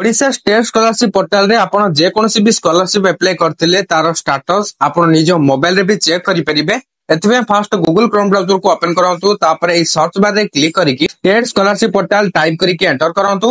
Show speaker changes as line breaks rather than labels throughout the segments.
Odisha state scholarship ପୋର୍ଟାଲରେ ଆପଣ ଯେକୌଣସି ବି ସ୍କଲାରସିପ୍ ଆପ୍ଲାଏ କରିଥିଲେ ତାର ଷ୍ଟାଟସ୍ ଆପଣ ନିଜ ମୋବାଇଲରେ ବି ଚେକ୍ କରିପାରିବେ ଏଥିପାଇଁ ଫାର୍ଷ୍ଟ ଗୁଗୁଲ କ୍ରୋମ୍ ବ୍ରାଉଜରକୁ ଓପେନ୍ କରନ୍ତୁ ତାପରେ ଏଇ ସର୍ଚ୍ଚ ବାର୍ରେ କ୍ଲିକ୍ କରିକି ଷ୍ଟେଟ୍ ସ୍କଲାରସିପ୍ ପୋର୍ଟାଲ ଟାଇପ୍ କରିକି ଏଣ୍ଟର କରନ୍ତୁ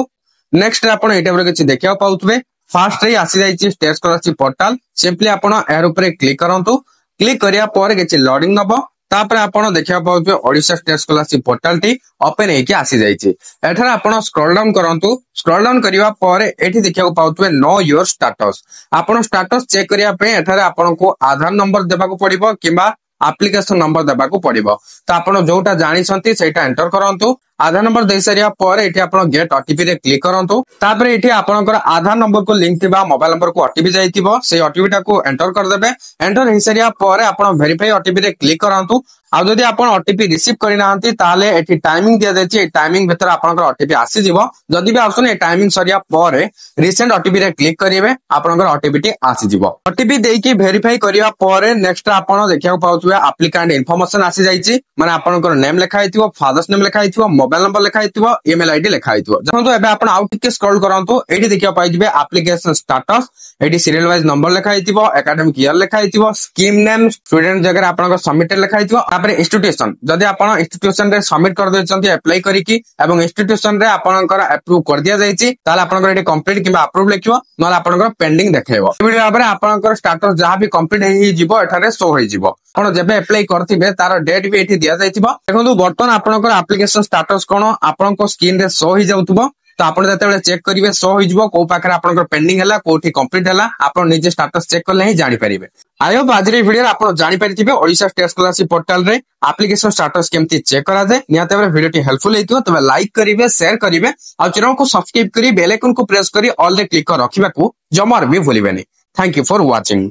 ନେକ୍ସଟ ଆପଣ ଏଇ ଟାଇପ୍ର କିଛି ଦେଖିବାକୁ ପାଉଥିବେ ଫାର୍ଷ୍ଟରେ ଆସିଯାଇଛି ଷ୍ଟେଟ୍ ସ୍କଲାରସିପ୍ ପୋର୍ଟାଲ ସିମ୍ପଲି ଆପଣ ଏହାର ଉପରେ କ୍ଲିକ୍ କରନ୍ତୁ କ୍ଲିକ୍ କରିବା ପରେ କିଛି ଲୋଡିଂ ନବ ତାପରେ ଆପଣ ଦେଖିବାକୁ ପାଉଥିବେ ଓଡିଶା ଷ୍ଟେଟ୍ ସ୍କଲାରସିପ ପୋର୍ଟାଲଟି ଓପେନ୍ ହେଇକି ଆସିଯାଇଛି ଏଠାରେ ଆପଣ ସ୍କ୍ରଲ ଡାଉନ୍ କରନ୍ତୁ ସ୍କ୍ରଲ ଡାଉନ୍ କରିବା ପରେ ଏଠି ଦେଖିବାକୁ ପାଉଥିବେ ନୋ ୟୋର ଷ୍ଟାଟସ ଆପଣ ଷ୍ଟାଟସ ଚେକ୍ କରିବା ପାଇଁ ଏଠାରେ ଆପଣଙ୍କୁ ଆଧାର ନମ୍ବର ଦେବାକୁ ପଡିବ କିମ୍ବା ଆପ୍ଲିକେସନ ନମ୍ବର ଦେବାକୁ ପଡିବ ତ ଆପଣ ଯୋଉଟା ଜାଣିଛନ୍ତି ସେଇଟା ଏଣ୍ଟର କରନ୍ତୁ আধার নম্বর দেই সারা পরে এটি আপনার গেট ওটিপি রে ক্লিক করতু তাপরে এটি আপনার আধার নম্বর কু লিঙ্ক থাকা মোবাইল নম্বর কু ওটিপি যাই সেই ওটিপি টাকু এন্টর করদেবে এন্টর হয়ে সারা পরে আপনার ভেরিফাই ওটিপি রে ক্লিক করতু ଆଉ ଯଦି ଆପଣ ଓଟିପି ରିସିଭ୍ କରିନାହାନ୍ତି ତାହେଲେ ଏଠି ଟାଇମିଂ ଦିଆଯାଇଛି ଏଇ ଟାଇମିଂ ଭିତରେ ଆପଣଙ୍କର ଓଟିପି ଆସିଯିବ ଯଦି ବି ଆସୁନି ଟାଇମିଂ ସରିବା ପରେ ରିସେଣ୍ଟ ଓଟିପି ରେ କ୍ଲିକ୍ କରିବେ ଆପଣଙ୍କର ଓଟିପିଟି ଆସିଯିବ ଓଟିପି ଦେଇକି ଭେରିଫାଇ କରିବା ପରେ ନେକ୍ସଟ ଆପଣ ଦେଖିବାକୁ ପାଉଥିବେ ଆପ୍ଲିକାଣ୍ଟ ଇନଫର୍ମେସନ ଆସିଯାଇଛି ମାନେ ଆପଣଙ୍କର ନେମ୍ ଲେଖା ହେଇଥିବ ଫାଦର୍ସ ନେମ୍ ଲେଖା ହେଇଥିବ ମୋବାଇଲ ନମ୍ବର ଲେଖା ହେଇଥିବ ଇମେଲ ଆଇଡି ଲେଖା ହେଇଥିବ ଦେଖନ୍ତୁ ଏବେ ଆପଣ ଆଉ ଟିକେ ସ୍କ୍ରଲ କରନ୍ତୁ ଏଇଠି ଦେଖିବା ପାଇଯିବେ ଆପ୍ଲିକେସନ ଷ୍ଟାଟସ ଏଇଠି ସିରିଏଲ ୱାଇଜ ନମ୍ବର ଲେଖା ହେଇଥିବ ଏକାଡେମିକ ଇୟର ଲେଖା ହେଇଥିବ ସ୍କିମ୍ ନେମ୍ ଷ୍ଟୁଡେଣ୍ଟ ଜାଗାରେ ଆପଣଙ୍କ ସବମିଟେଡ ଲେଖା ହେଇଥିବ ତାପରେ ଇନଷ୍ଟିଟ୍ୟୁସନ ଯଦି ଆପଣ ଇନଷ୍ଟିଟ୍ୟୁସନରେ ସବମିଟ କରିଦେଇଛନ୍ତି ଆପ୍ଲାଏ କରିକି ଏବଂ ଇନଷ୍ଟିଟ୍ୟୁସନରେ ଆପଣଙ୍କର ଆପ୍ରୁଭ କରିଦିଆଯାଇଛି ତାହେଲେ ଆପଣଙ୍କର ଏଠି କମ୍ପ୍ଲିଟ୍ କିମ୍ବା ଆପ୍ରୁଭ ଲେଖିବ ନହେଲେ ଆପଣଙ୍କର ପେଣ୍ଡିଂ ଦେଖେଇବ ଏଭଳି ଭାବରେ ଆପଣଙ୍କର ଷ୍ଟାଟସ ଯାହା ବି କମ୍ପ୍ଲିଟ୍ ହେଇଯିବ ଏଠାରେ ଶୋ ହେଇଯିବ ଆପଣ ଯେବେ ଆପ୍ଲାଏ କରିଥିବେ ତାର ଡେଟ୍ ବି ଏଠି ଦିଆଯାଇଥିବ ଦେଖନ୍ତୁ ବର୍ତ୍ତମାନ ଆପଣଙ୍କର ଆପ୍ଲିକେସନ ଷ୍ଟାଟସ स्टेटस कौन आपण स्किन सो ही जाऊ तो आप जिते चेक करेंगे सो हो कौ पाखे आप पेंडिंग है कौटी कम्प्लीट है आपे स्टाटस चेक कले ही जापर आय आज भिडियो आप जापरि Voda state scholarship portal application status केमी चेक कराए निहत भिडियो हेल्पफुल तेज लाइक करेंगे सेयर करेंगे आउ चेल को सब्सक्राइब कर बेलैकन को प्रेस कर अल्रे क्लिक रखा जमार भी भूलें थैंक यू फर व्वाचिंग